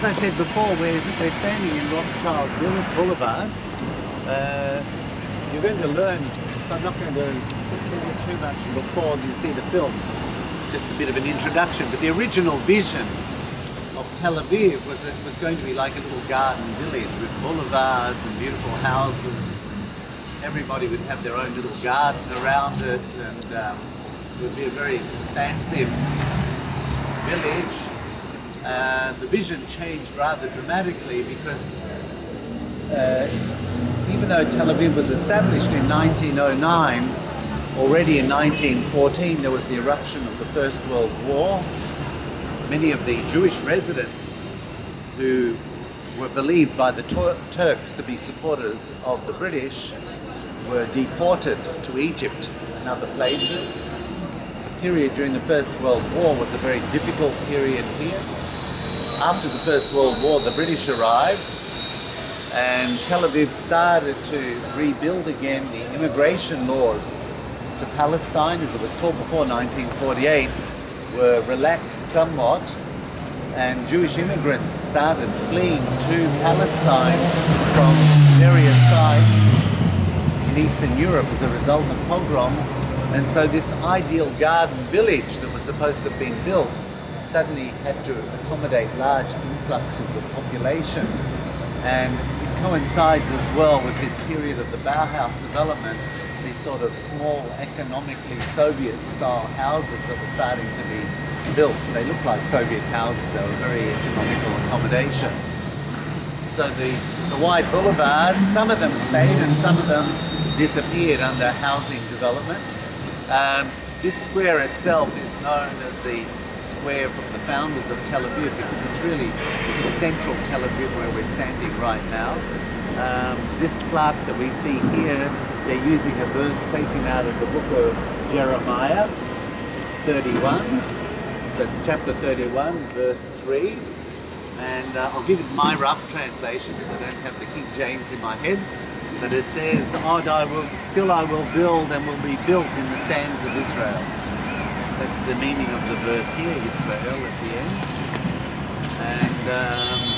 as I said before, we're, we're standing in Rothschild Boulevard. Uh, you're going to learn, so I'm not going to tell you too much before you see the film. Just a bit of an introduction, but the original vision of Tel Aviv was it was going to be like a little garden village with boulevards and beautiful houses. And everybody would have their own little garden around it, and um, it would be a very expansive village. Uh, the vision changed rather dramatically because uh, even though Tel Aviv was established in 1909, already in 1914 there was the eruption of the First World War. Many of the Jewish residents who were believed by the Tur- Turks to be supporters of the British were deported to Egypt and other places. Period during the First World War was a very difficult period here. After the First World War, the British arrived and Tel Aviv started to rebuild again the immigration laws to Palestine, as it was called before 1948, were relaxed somewhat, and Jewish immigrants started fleeing to Palestine from various sites in Eastern Europe as a result of pogroms. And so this ideal garden village that was supposed to have been built suddenly had to accommodate large influxes of population. And it coincides as well with this period of the Bauhaus development, these sort of small, economically Soviet-style houses that were starting to be built. They look like Soviet houses, they were very economical accommodation. So the, the wide boulevards, some of them stayed and some of them disappeared under housing development. Um, this square itself is known as the square from the founders of Tel Aviv because it's really the central Tel Aviv where we're standing right now. Um, this plaque that we see here, they're using a verse taken out of the book of Jeremiah 31. So it's chapter 31, verse 3. And uh, I'll give you my rough translation because I don't have the King James in my head. But it says, I will, still I will build and will be built in the sands of Israel. That's the meaning of the verse here, Israel at the end. And um,